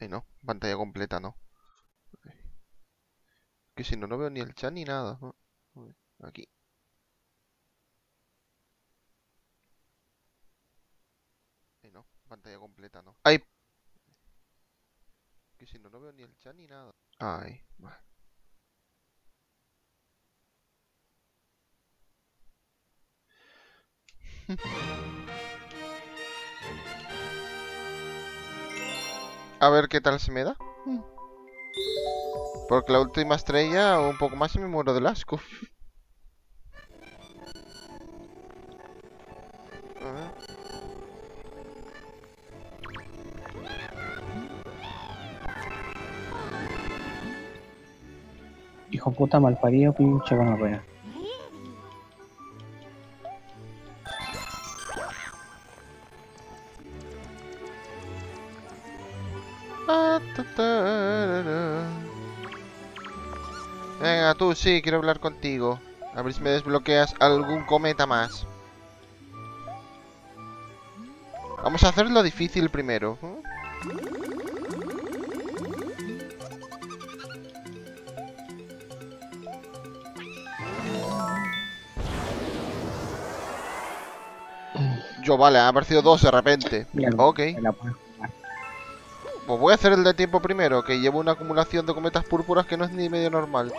Ay, no, pantalla completa, no. Que si no, no veo ni el chat ni nada. Aquí. Ay, no, pantalla completa, no. ¡Ay! Que si no, no veo ni el chat ni nada. Ay. A ver qué tal se me da. Porque la última estrella, un poco más y me muero del asco. A ver. Hijo puta malparido, pinche gonorrea. Ah, ta, Venga, tú sí, quiero hablar contigo. A ver si me desbloqueas algún cometa más. Vamos a hacerlo difícil primero. ¿eh? Yo, vale, han aparecido dos de repente. Mierda, Ok. Jugar. Pues voy a hacer el de tiempo primero, que llevo una acumulación de cometas púrpuras que no es ni medio normal.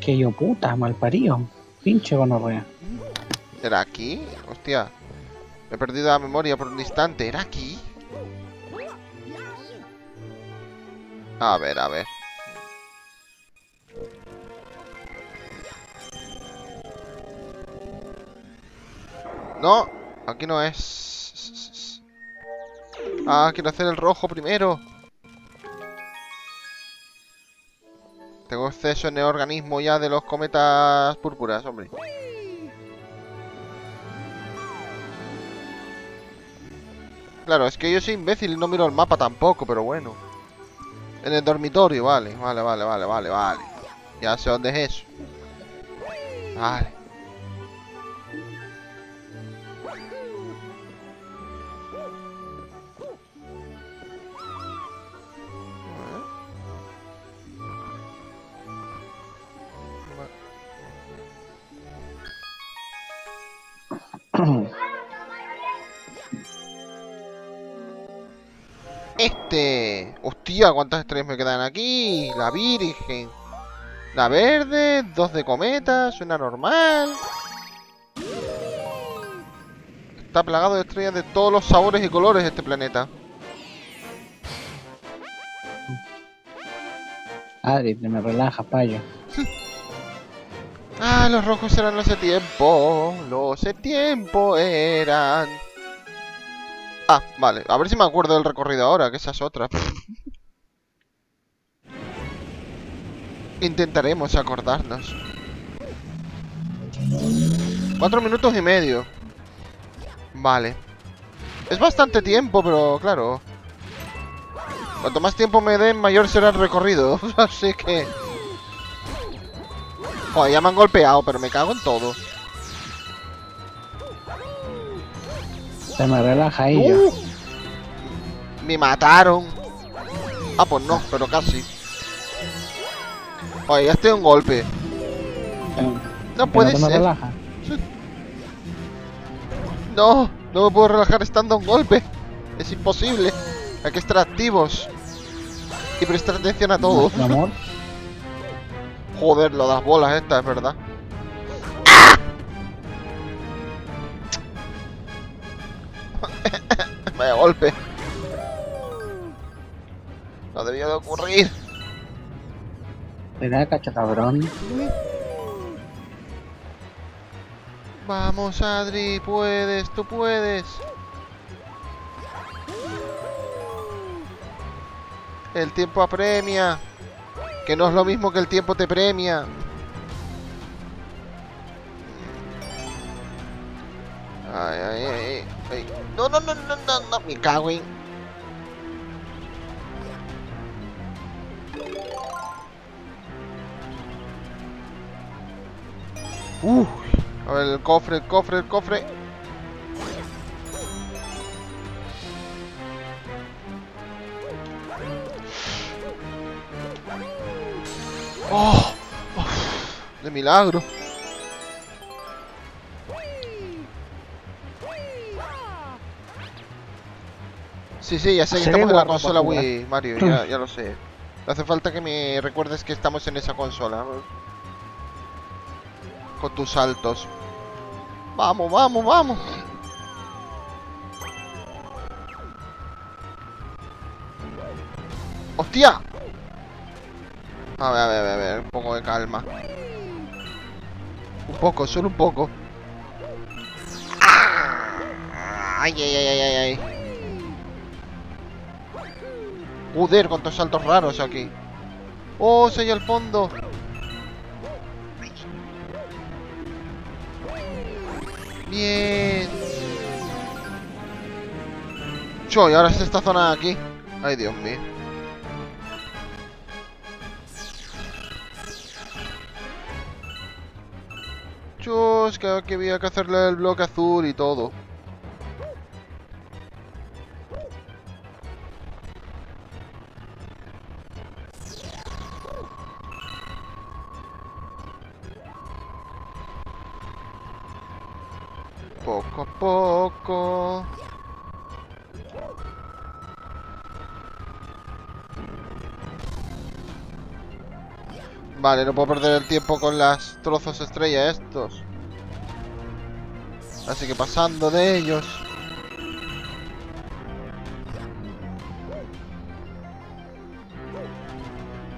Que yo puta, malparido. Pinche gonorrea. ¿Era aquí? Hostia. Me he perdido la memoria por un instante. ¿Era aquí? A ver, a ver. No, aquí no es. Ah, quiero hacer el rojo primero. Tengo exceso en el organismo ya de los cometas púrpuras, hombre. Claro, es que yo soy imbécil y no miro el mapa tampoco, pero bueno. En el dormitorio, vale, vale, vale, vale, vale, vale. Ya sé dónde es eso. Vale. Hostia, ¿cuántas estrellas me quedan aquí? La Virgen. La verde, dos de cometas, una normal. Está plagado de estrellas de todos los sabores y colores este planeta. Adri, te me relajas, payo. Ah, los rojos eran los de tiempo. Los de tiempo eran. Ah, vale. A ver si me acuerdo del recorrido ahora, que esa es otra. Intentaremos acordarnos. Cuatro minutos y medio. Vale. Es bastante tiempo, pero claro. Cuanto más tiempo me den, mayor será el recorrido. Así que... Joder, ya me han golpeado, pero me cago en todo. Se me relaja ahí. ¡Uh! Me mataron. Ah, pues no, pero casi. Oye, ya estoy un golpe. No Que puede no ser. No, no me puedo relajar estando a un golpe. Es imposible. Hay que estar activos. Y prestar atención a todo. Mi amor, Joder, lo de las bolas estas, es verdad. Vaya golpe. No debía de ocurrir. ¿Verdad, cachacabrón? Vamos, Adri, puedes, tú puedes. El tiempo apremia. Que no es lo mismo que el tiempo te premia. Ay, ay, ay, ay. No, no, no, no, no, no, me cago en. Uh, a ver, el cofre, el cofre, el cofre. Oh, oh, de milagro. Sí, sí, ya sé que estamos en la consola Wii, Mario, ya, ya lo sé. No hace falta que me recuerdes que estamos en esa consola. Con tus saltos. Vamos, vamos, vamos. ¡Hostia! A ver, a ver, a ver, a ver, un poco de calma. Un poco, solo un poco. ¡Ah! ¡Ay, ay, ay, ay, ay! Joder, cuántos saltos raros aquí. ¡Oh, soy al fondo! Bien. Cho, y ahora es esta zona de aquí. Ay, Dios mío. Que, que había que hacerle el bloque azul y todo. Poco a poco. Vale, no puedo perder el tiempo con las trozos estrella estos. Así que pasando de ellos.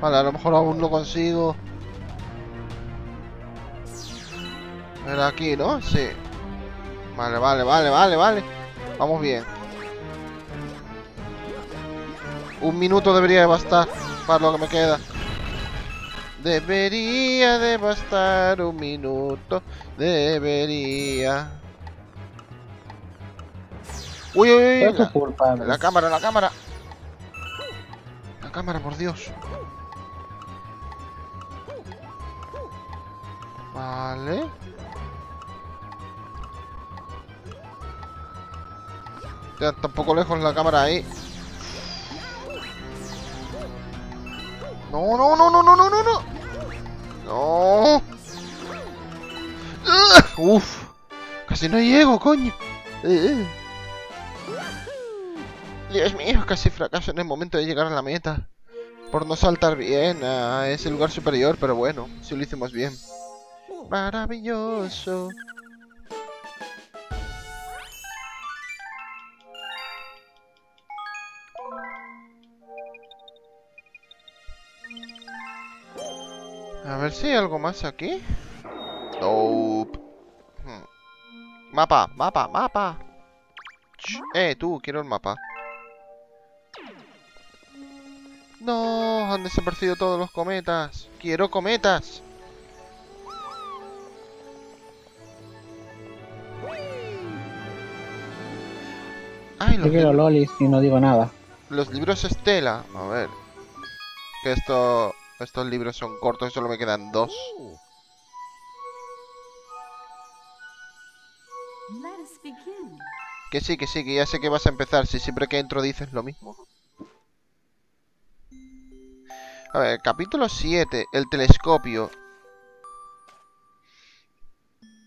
Vale, a lo mejor aún no consigo. Era aquí, ¿no? Sí. Vale, vale, vale, vale, vale. Vamos bien. Un minuto debería de bastar para lo que me queda. Debería de bastar un minuto. Debería. Uy, uy, uy. La cámara, la cámara. La cámara, por Dios. Vale. Ya tampoco lejos la cámara ahí. No, no, no, no, no, no, no, no. No. Ugh, Uf. Casi no llego, coño. Ugh. Dios mío, casi fracaso en el momento de llegar a la meta. Por no saltar bien a ese lugar superior, pero bueno, si lo hicimos bien. Maravilloso. Ver si hay algo más aquí. Nope. Hmm. Mapa, mapa, mapa. Ch, eh, tú, quiero el mapa. No, han desaparecido todos los cometas. Quiero cometas. Ay, los, Yo quiero lolis y no digo nada. los libros Estela. A ver. Que esto, estos libros son cortos y solo me quedan dos. Que sí, que sí, que ya sé que vas a empezar. Si siempre que entro dices lo mismo. A ver, capítulo 7. El telescopio.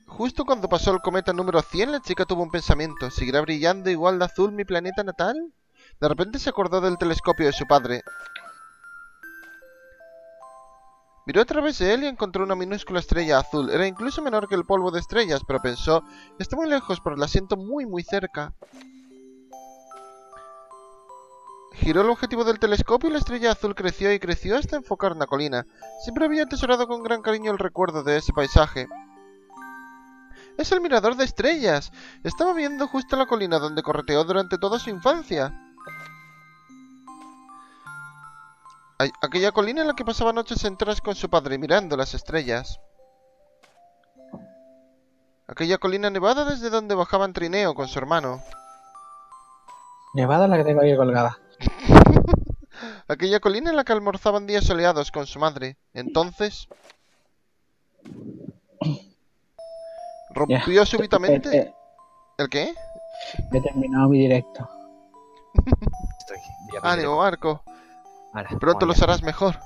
Justo cuando pasó el cometa número 100, la chica tuvo un pensamiento. ¿Seguirá brillando igual de azul mi planeta natal? De repente se acordó del telescopio de su padre. Miró a través de él y encontró una minúscula estrella azul. Era incluso menor que el polvo de estrellas, pero pensó, está muy lejos, pero la siento muy muy cerca. Giró el objetivo del telescopio y la estrella azul creció y creció hasta enfocar una colina. Siempre había atesorado con gran cariño el recuerdo de ese paisaje. Es el mirador de estrellas. Estaba viendo justo la colina donde correteó durante toda su infancia. Aquella colina en la que pasaba noches enteras con su padre mirando las estrellas. Aquella colina nevada desde donde bajaban Trineo con su hermano. Nevada la que tengo ahí colgada. Aquella colina en la que almorzaban días soleados con su madre. Entonces... Rompió súbitamente... Eh, eh, ¿El qué? he terminado mi directo. Estoy. ya me Ánimo, Marco. Ahora, Pronto lo vamos allá. harás mejor.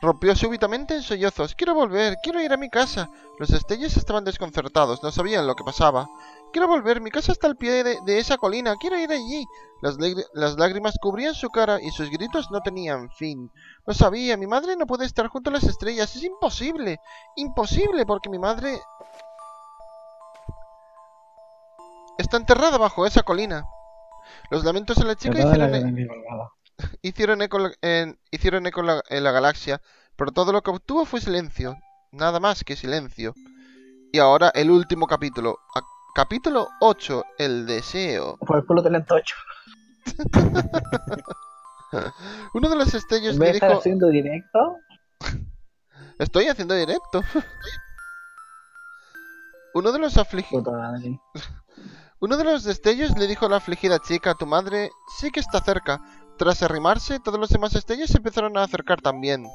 Rompió súbitamente en sollozos. Quiero volver, quiero ir a mi casa. Los destellos estaban desconcertados, no sabían lo que pasaba. Quiero volver, mi casa está al pie de, de esa colina, quiero ir allí. Las, lágrimas cubrían su cara y sus gritos no tenían fin. Lo sabía, mi madre no puede estar junto a las estrellas, es imposible. Imposible, porque mi madre está enterrada bajo esa colina. Los lamentos de la chica hicieron, e-. hicieron eco, en, hicieron eco en la, en la galaxia, pero todo lo que obtuvo fue silencio. Nada más que silencio. Y ahora el último capítulo. A- capítulo 8, el deseo. Por el culo del entocho. Uno de los de estar dijo... haciendo directo, Estoy haciendo directo. Uno de los afligidos... Uno de los destellos le dijo a la afligida chica, tu madre sí que está cerca. Tras arrimarse, todos los demás destellos se empezaron a acercar también.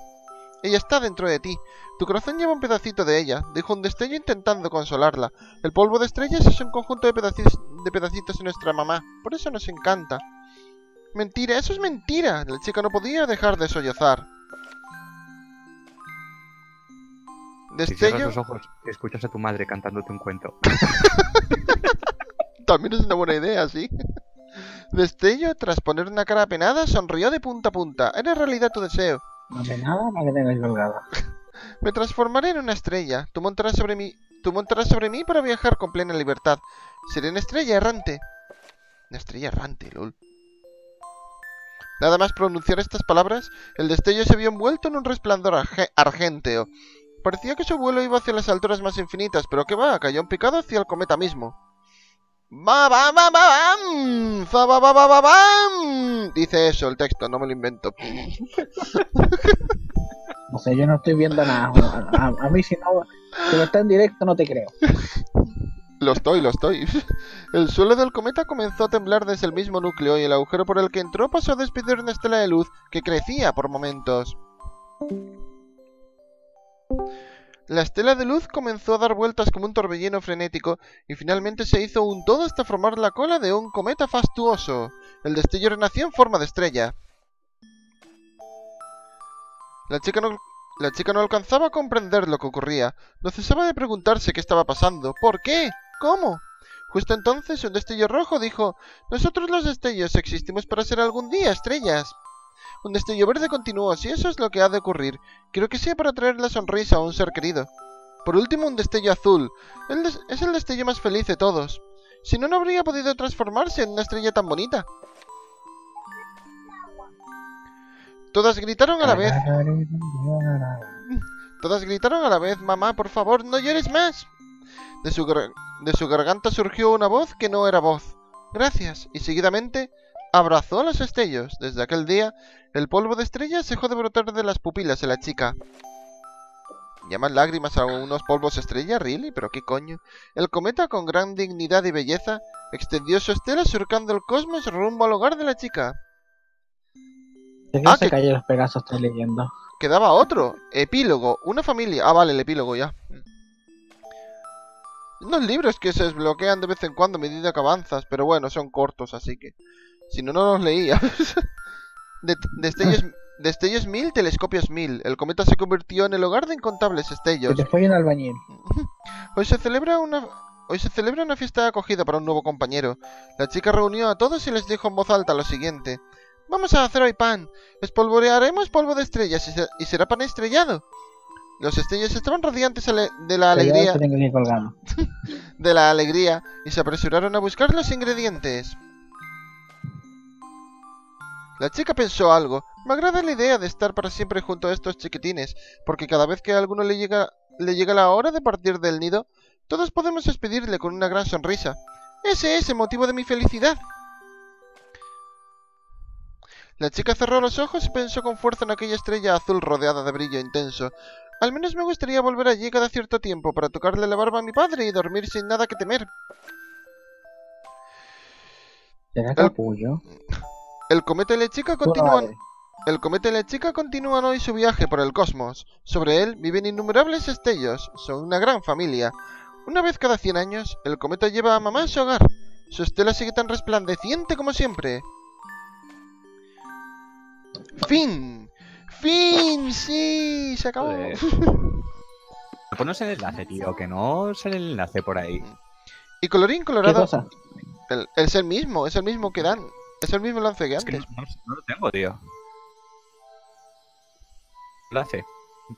Ella está dentro de ti. Tu corazón lleva un pedacito de ella, dijo un destello intentando consolarla. El polvo de estrellas es un conjunto de, pedaci- de pedacitos de nuestra mamá, por eso nos encanta. Mentira, eso es mentira. La chica no podía dejar de sollozar. Si Destello los ojos, escuchas a tu madre cantándote un cuento. También es una buena idea, sí. Destello, tras poner una cara apenada, sonrió de punta a punta. Era en realidad tu deseo. No de nada para que colgada. Me transformaré en una estrella. Tú montarás sobre mí. Tú montarás sobre mí para viajar con plena libertad. Seré una estrella errante. Una estrella errante, lol. Nada más pronunciar estas palabras, el destello se vio envuelto en un resplandor arge- argénteo. Parecía que su vuelo iba hacia las alturas más infinitas, pero que va, cayó en picado hacia el cometa mismo. ¡Va, va, va, va, bam! ¡Fa, va, va, va, va, bam! Dice eso el texto, no me lo invento. No sé, yo no estoy viendo nada. A, a- a mí si no, si no está en directo no te creo. Lo estoy, lo estoy. El suelo del cometa comenzó a temblar desde el mismo núcleo y el agujero por el que entró pasó a despedir una estela de luz que crecía por momentos. La estela de luz comenzó a dar vueltas como un torbellino frenético y finalmente se hizo un todo hasta formar la cola de un cometa fastuoso. El destello renació en forma de estrella. La chica no, la chica no alcanzaba a comprender lo que ocurría. No cesaba de preguntarse qué estaba pasando. ¿Por qué? ¿Cómo? Justo entonces un destello rojo dijo, Nosotros los destellos existimos para ser algún día estrellas. Un destello verde continuó, si eso es lo que ha de ocurrir, quiero que sea para traer la sonrisa a un ser querido. Por último, un destello azul. El des- es el destello más feliz de todos. Si no, no habría podido transformarse en una estrella tan bonita. Todas gritaron a la vez. Todas gritaron a la vez, mamá, por favor, no llores más. De su, de su garganta surgió una voz que no era voz. Gracias. Y seguidamente abrazó a los destellos. Desde aquel día, el polvo de estrellas dejó de brotar de las pupilas de la chica. ¿Llaman lágrimas a unos polvos estrella, really? ¿Pero qué coño? El cometa, con gran dignidad y belleza, extendió su estela surcando el cosmos rumbo al hogar de la chica. ¿De qué Ah, se que- cayó los Pegasos estoy leyendo? Quedaba otro. Epílogo. Una familia. Ah, vale, el epílogo ya. Unos libros que se desbloquean de vez en cuando a medida que avanzas, pero bueno, son cortos, así que... Si no, no los leía. De- destellos, destellos mil, telescopios mil. El cometa se convirtió en el hogar de incontables Que destellos. te albañil. Hoy se celebra una... Hoy se celebra una fiesta de acogida para un nuevo compañero. La chica reunió a todos y les dijo en voz alta lo siguiente. Vamos a hacer hoy pan. Espolvorearemos polvo de estrellas y, se- y será pan estrellado. Los destellos estaban radiantes de la alegría, que tengo que ir colgado. de la alegría y se apresuraron a buscar los ingredientes. La chica pensó algo. Me agrada la idea de estar para siempre junto a estos chiquitines, porque cada vez que a alguno le llega, le llega la hora de partir del nido, todos podemos despedirle con una gran sonrisa. Ese es el motivo de mi felicidad. La chica cerró los ojos y pensó con fuerza en aquella estrella azul rodeada de brillo intenso. Al menos me gustaría volver allí cada cierto tiempo para tocarle la barba a mi padre y dormir sin nada que temer. ¿Será capullo? El cometa y la chica continúan. El cometa y la chica continúan hoy su viaje por el cosmos. Sobre él viven innumerables destellos. Son una gran familia. Una vez cada 100 años, el cometa lleva a mamá a su hogar. Su estela sigue tan resplandeciente como siempre. Fin. ¡Fin! ¡Sí! ¡Se acabó! Joder. Ponos el enlace, tío, que no sale el enlace por ahí. Y colorín ¿Qué colorado, cosa? el- es el mismo, es el mismo que dan. Es el mismo lance que Es que no, antes. no- no lo tengo, tío. Enlace.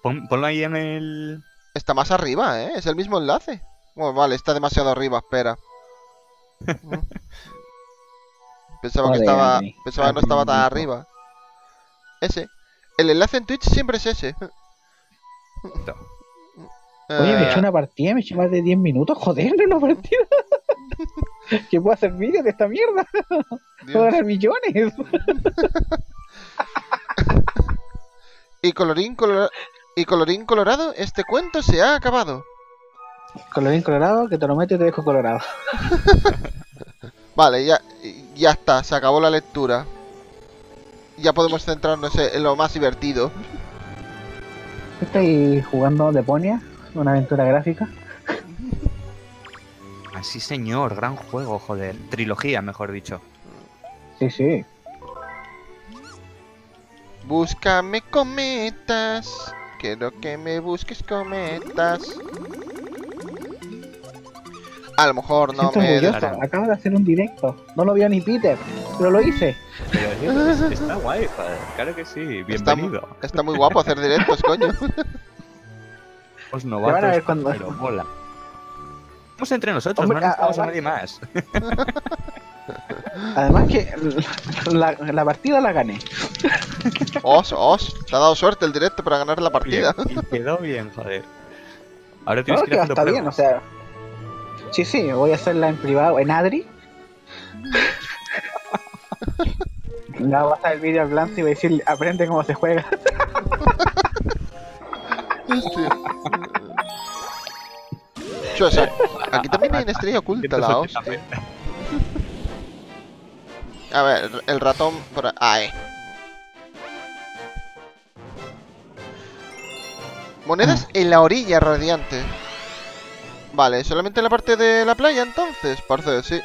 Pon- ponlo ahí en el. Está más arriba, ¿eh? Es el mismo enlace. Bueno, vale, está demasiado arriba, espera. Pensaba que estaba. Pensaba que no estaba tan arriba. Ese. El enlace en Twitch siempre es ese. Oye, me Eh, eché una partida, me eché más de 10 minutos, joder, en una partida. que puedo hacer vídeos de esta mierda, puedo ganar millones. Y colorín colorado. Y colorín colorado, este cuento se ha acabado. Colorín colorado, que te lo meto y te dejo colorado. Vale, ya, ya está, se acabó la lectura. Ya podemos centrarnos en lo más divertido. Estoy jugando Deponia, una aventura gráfica. Así, señor, gran juego, joder. Trilogía, mejor dicho. Sí, sí. Búscame cometas. Quiero que me busques cometas. A lo mejor no Siento me... dejarán. acabo de hacer un directo. No lo vio ni Peter, pero lo hice. Pero está guay, joder. Claro que sí. Está- Bienvenido. Está muy guapo hacer directos, coño. Los van a ver cuando- pero mola. Vamos entre nosotros, Hombre, no necesitamos a nadie más. Además que la, la partida la gané. Os, os. Te ha dado suerte el directo para ganar la Bien, partida. y quedó bien, joder. Ahora tienes No, que que ir haciendo está bien, o sea. Sí, sí, voy a hacerla en privado, en Adri. Ya va a estar el vídeo al blanco y voy a decir, aprende cómo se juega. Yo, o sea, aquí también hay una estrella oculta, la hostia. A ver, el ratón por ahí. Monedas en la orilla radiante. Vale, solamente en la parte de la playa entonces, parece, sí.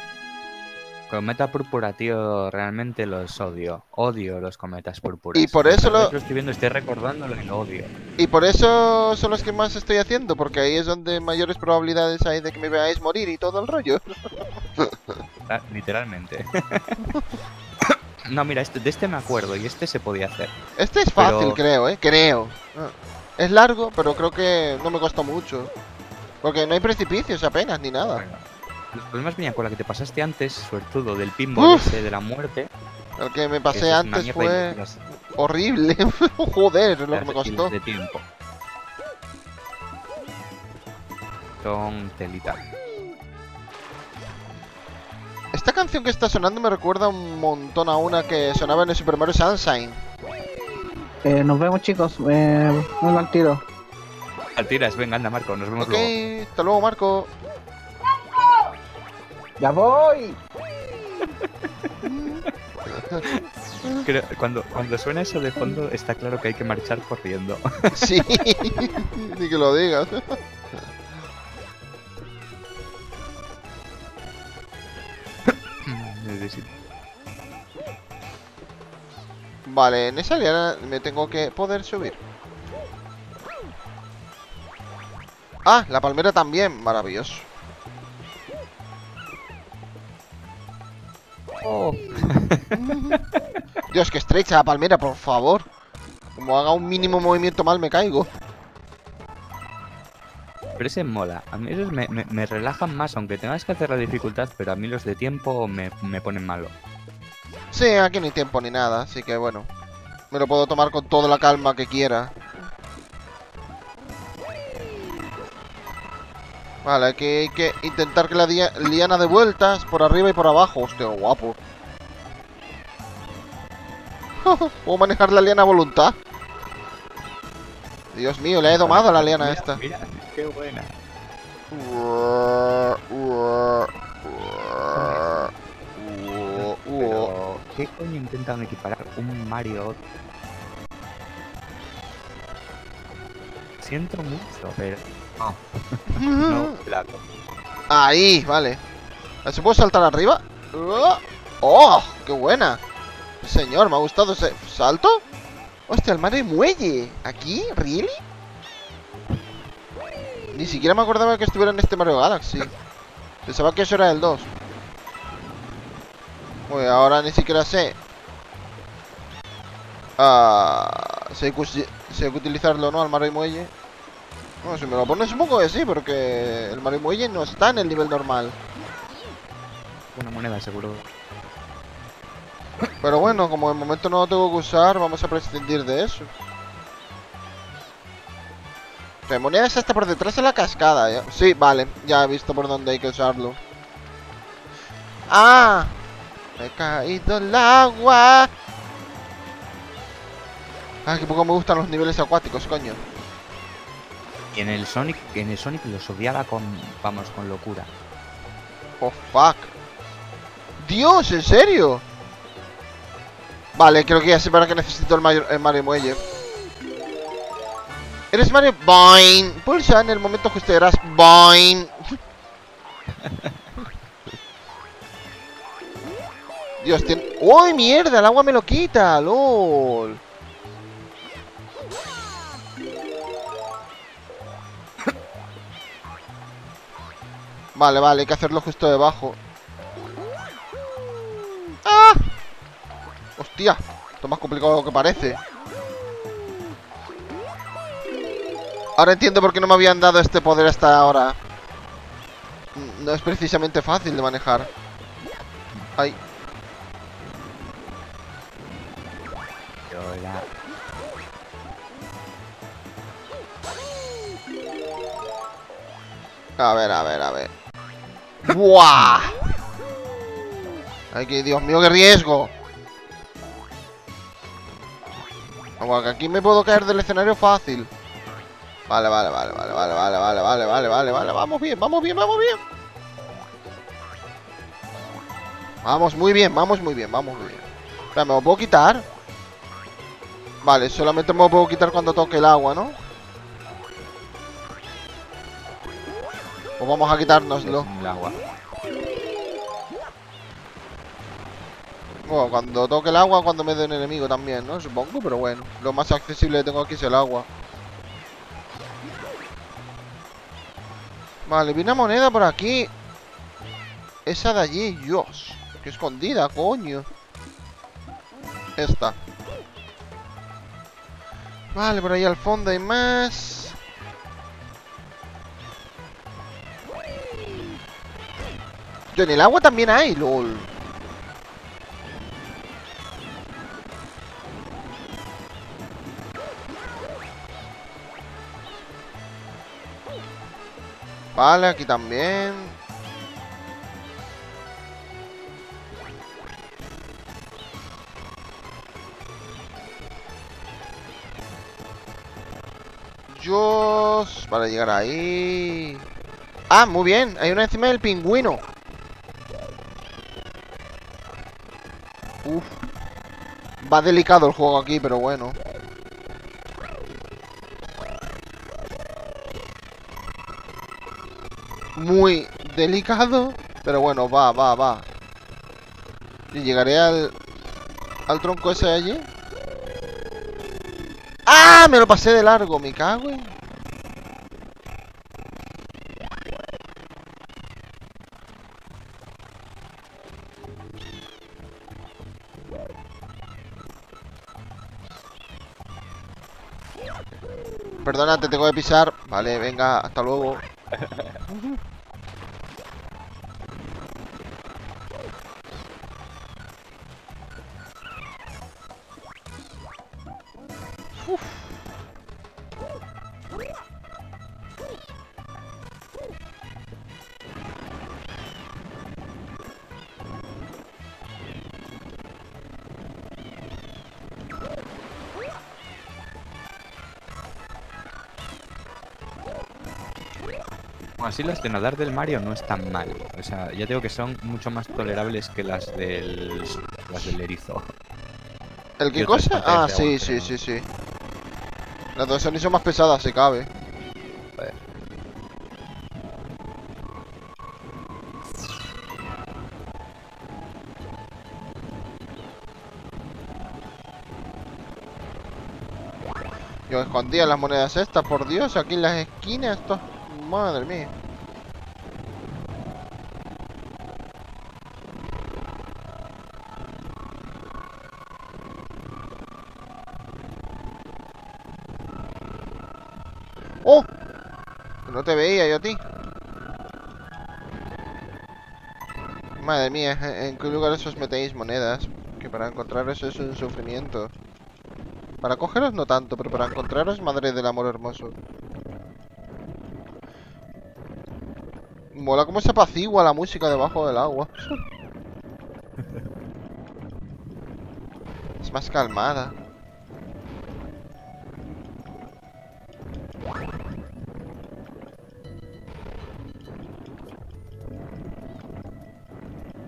Cometa púrpura, tío, realmente los odio. Odio los cometas púrpuras. Y por eso lo- lo estoy viendo, estoy recordándolo y lo odio. Y por eso son los que más estoy haciendo, porque ahí es donde mayores probabilidades hay de que me veáis morir y todo el rollo. Ah, Literalmente. no, mira, este, de este me acuerdo y este se podía hacer. Este es fácil, Pero- creo, eh, creo. Es largo, pero creo que no me costó mucho. Porque no hay precipicios apenas, ni nada. Bueno, los problemas venían con la que te pasaste antes, suertudo, del pinball Uf. ese de la muerte. El que me pasé antes fue las- horrible. Joder, lo que me costó. De tiempo. Son telita. Esta canción que está sonando me recuerda un montón a una que sonaba en el Super Mario Sunshine. Eh, nos vemos, chicos. Eh, no al tiro. Al tiras, venga, anda, Marco, nos vemos Ok, luego. hasta luego, Marco. ¡Ya voy! Creo- cuando, cuando suena eso de fondo, está claro que hay que marchar corriendo. Sí, ni que lo digas. Necesito- Vale, en esa liana me tengo que poder subir. Ah, la palmera también, maravilloso. Oh, Dios, que estrecha la palmera, por favor. Como haga un mínimo movimiento mal, me caigo. pero ese mola. A mí esos me, me- me relajan más, aunque tengas que hacer la dificultad, pero a mí los de tiempo me, me ponen malo. Sí, aquí no hay tiempo ni nada, así que bueno. Me lo puedo tomar con toda la calma que quiera. Vale, aquí hay que intentar que la liana de vueltas por arriba y por abajo. Hostia, guapo. Puedo manejar la liana a voluntad. Dios mío, le he domado a la liana Mira, esta. Mira, qué buena. Pero, ¿qué coño intentan equiparar un Mario? Siento mucho, pero. No, no. Ahí, vale. ¿Se puede saltar arriba? ¡Oh! ¡Qué buena! Señor, me ha gustado ese salto. Hostia, el Mario Muelle. ¿Aquí? ¿Really? Ni siquiera me acordaba que estuviera en este Mario Galaxy. Pensaba que eso era el 2. Uy, ahora ni siquiera sé. Ah, hay que utilizarlo, ¿no? Al Mario Muelle. Bueno, si me lo pones un poco que sí, porque el Mario Muelle no está en el nivel normal. Una moneda, seguro. Pero bueno, como de momento no lo tengo que usar, vamos a prescindir de eso. La moneda es hasta por detrás de la cascada. ¿ya? Sí, vale, ya he visto por dónde hay que usarlo. ¡Ah! Me he caído el agua. Ah, que poco me gustan los niveles acuáticos, coño. Y en el Sonic, en el Sonic los odiaba con, vamos, con locura. Oh, fuck. Dios, ¿en serio? Vale, creo que ya sé para qué necesito el Mario, el Mario Muelle. ¿Eres Mario? Boing. Pulsa en el momento y harás Boing. Dios, tiene... ¡Uy, mierda! El agua me lo quita, lol. Vale, vale, hay que hacerlo justo debajo. ¡Ah! Hostia, esto es más complicado de lo que parece. Ahora entiendo por qué no me habían dado este poder hasta ahora. Mm, No es precisamente fácil de manejar. Ay, a ver, a ver, a ver. ¡Buah! Ay, que Dios mío, qué riesgo. Aquí me puedo caer del escenario fácil. Vale, vale, vale, vale, vale, vale, vale, vale, vale, vale, vale. Vamos bien, vamos bien, vamos bien. Vamos muy bien, vamos muy bien, vamos muy bien. Espera, ¿me lo puedo quitar? Vale, solamente me lo puedo quitar cuando toque el agua, ¿no? Pues vamos a quitárnoslo. El agua. Bueno, cuando toque el agua, cuando me dé un enemigo también, ¿no? Supongo, pero bueno. Lo más accesible que tengo aquí es el agua. Vale, vi una moneda por aquí. Esa de allí, Dios. Qué escondida, coño. Esta. Vale, por ahí al fondo hay más. En el agua también hay, lol. Vale, aquí también. Dios, para llegar ahí. Ah, muy bien, hay una encima del pingüino. Uf. Va delicado el juego aquí, pero bueno. muy delicado, pero bueno, va, va, va. Y llegaré al al tronco ese de allí. ¡Ah! Me lo pasé de largo, me cago en... Perdona, te tengo que pisar. Vale, venga, hasta luego. Así las de nadar del Mario no están mal. O sea, ya digo que son mucho más tolerables que las del las del erizo. ¿El qué cosa? Ah, sí, sí, sí, sí. Las dos son son más pesadas, se cabe. Joder. Yo escondía las monedas estas, por Dios, aquí en las esquinas, esto... Madre mía. ¡Oh! No te veía yo a ti. Madre mía, ¿en qué lugares os metéis monedas? Que para encontrar eso es un sufrimiento. Para cogeros no tanto, pero para encontraros, madre del amor hermoso. Mola cómo se apacigua la música debajo del agua. es más calmada.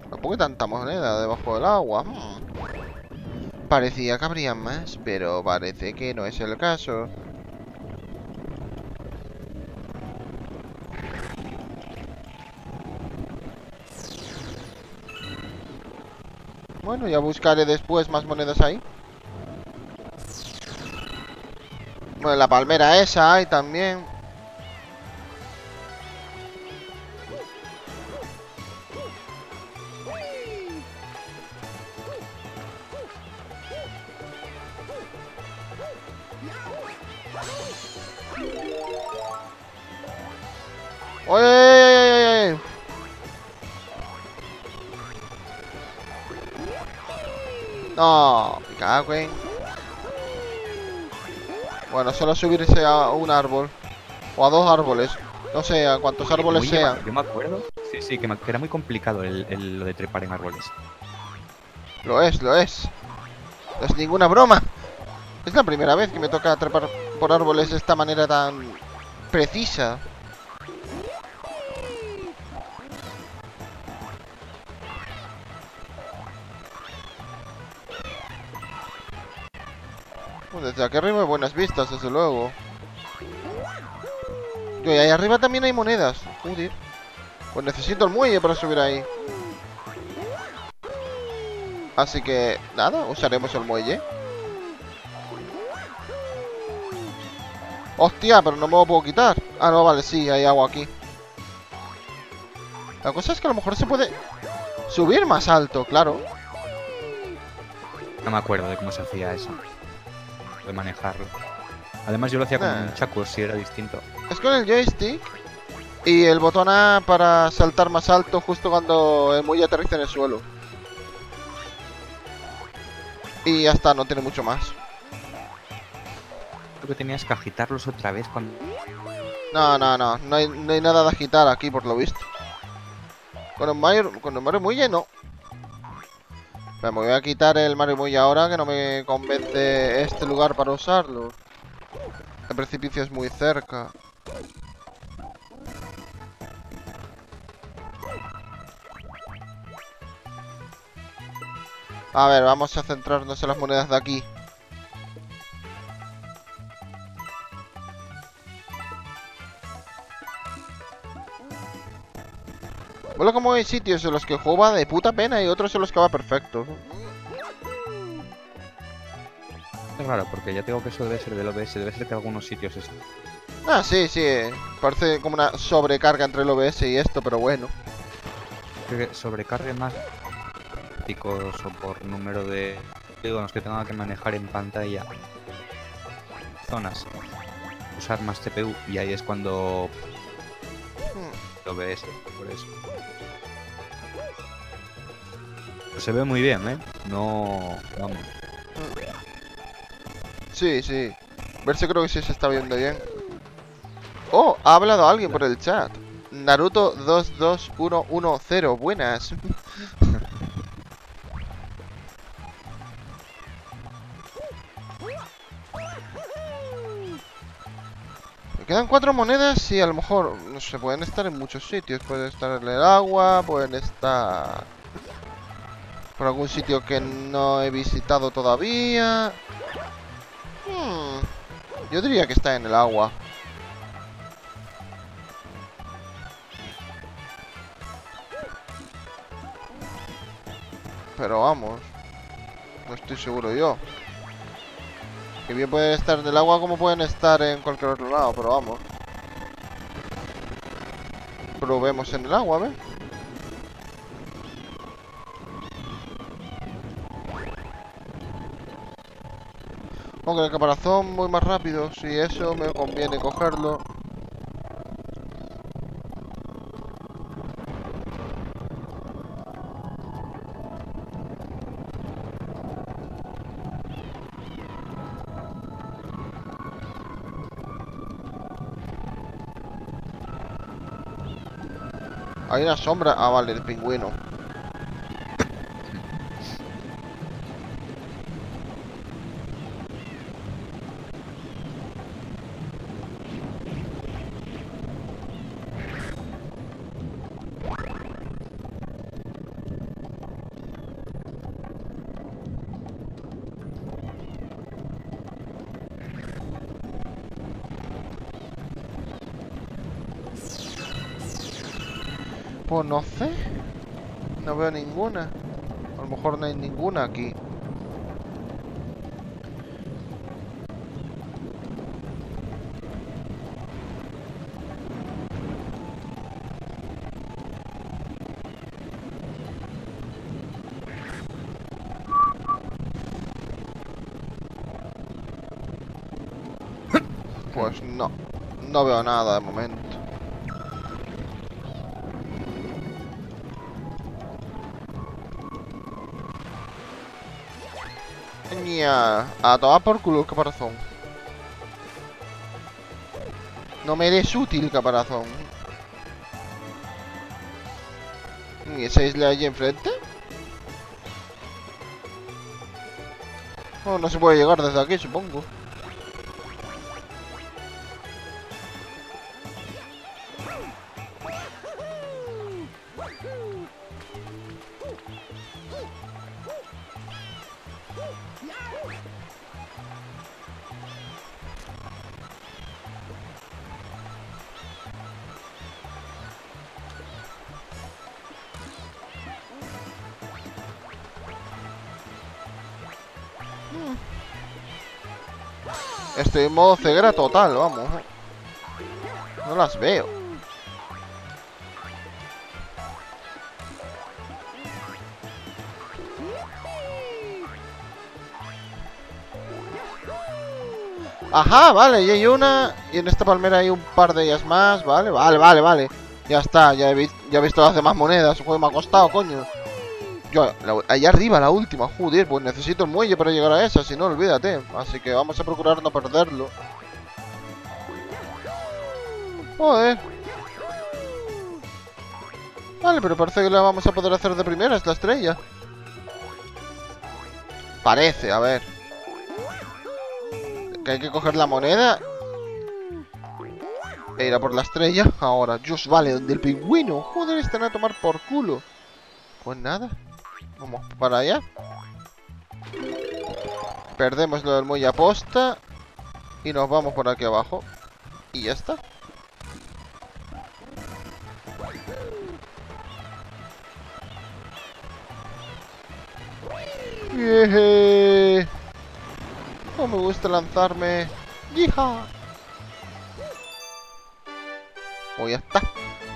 Tampoco hay tanta moneda debajo del agua. Hmm. Parecía que habría más, pero parece que no es el caso. Bueno, ya buscaré después más monedas ahí. Bueno, la palmera esa hay también. Me cago en... Bueno, solo subirse a un árbol. O a dos árboles. No sé a cuántos árboles sean. Yo me acuerdo. Sí, sí, que, me- que era muy complicado el, el- lo de trepar en árboles. Lo es, lo es. No es ninguna broma. Es la primera vez que me toca trepar por árboles de esta manera tan precisa. Desde aquí arriba hay buenas vistas, desde luego. Y ahí arriba también hay monedas. Joder. Pues necesito el muelle para subir ahí. Así que, nada, usaremos el muelle. Hostia, pero no me lo puedo quitar. Ah, no, vale, sí, hay agua aquí. La cosa es que a lo mejor se puede subir más alto, claro. No me acuerdo de cómo se hacía eso. De manejarlo. Además yo lo hacía con un chaco, si era distinto. Es con el joystick y el botón A para saltar más alto justo cuando el muelle aterriza en el suelo. Y ya está, no tiene mucho más. Creo que tenías que agitarlos otra vez cuando... No, no, no, no hay, no hay nada de agitar aquí por lo visto. Con el Mario, con el Mario Muelle no. Me voy a quitar el Mario ahora que no me convence este lugar para usarlo. El precipicio es muy cerca. A ver, vamos a centrarnos en las monedas de aquí. Mola como hay sitios en los que el juego va de puta pena y otros en los que va perfecto. Es raro, porque ya tengo que eso debe ser del OBS, debe ser que algunos sitios es... Ah, sí, sí. Parece como una sobrecarga entre el OBS y esto, pero bueno. que sobrecargue más picos o por número de polígonos que tenga que manejar en pantalla zonas usar más CPU y ahí es cuando Hmm. lo ves por eso se ve muy bien eh no vamos Sí, sí. Verse creo que sí se está viendo bien. Oh, ha hablado alguien por el chat. Naruto 22110, buenas. Me quedan cuatro monedas y a lo mejor, no sé, pueden estar en muchos sitios. Pueden estar en el agua, pueden estar por algún sitio que no he visitado todavía. Hmm, Yo diría que está en el agua. Pero vamos. No estoy seguro yo. Que bien pueden estar en el agua como pueden estar en cualquier otro lado, pero vamos. Probemos en el agua, ¿ves? Aunque el caparazón muy más rápido, si eso me conviene cogerlo. Hay una sombra. Ah, vale, el pingüino. Pues no veo ninguna. A lo mejor no hay ninguna aquí. Pues no. No veo nada de momento. A tomar por culo caparazón. No me eres útil, caparazón. ¿Y esa isla allí enfrente? Oh, no se puede llegar desde aquí, supongo. Estoy en modo ceguera total, vamos. No las veo. Ajá, vale, y hay una Y en esta palmera hay un par de ellas más Vale, vale, vale, vale Ya está, ya he, visto las demás monedas Joder, me ha costado, coño Yo, allá arriba, la última, joder Pues necesito el muelle para llegar a esa Si no, olvídate. Así que vamos a procurar no perderlo. Joder. Vale, pero parece que la vamos a poder hacer de primera Es la estrella. Parece, a ver. Que hay que coger la moneda e ir a por la estrella. Ahora, Dios, vale, donde el pingüino. Joder, están a tomar por culo. Pues nada, vamos para allá. Perdemos lo del muelle aposta y nos vamos por aquí abajo. Y ya está. Yeje. No me gusta lanzarme. ¡Hija! Oh, ya está.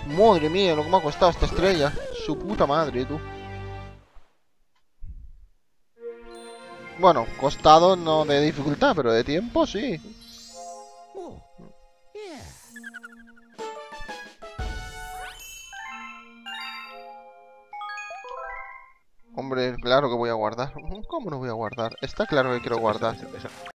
Madre mía, lo que me ha costado esta estrella. Su puta madre, tú. Bueno, costado no de dificultad, pero de tiempo sí. Hombre, claro que voy a guardar. ¿Cómo no voy a guardar? Está claro que quiero guardar.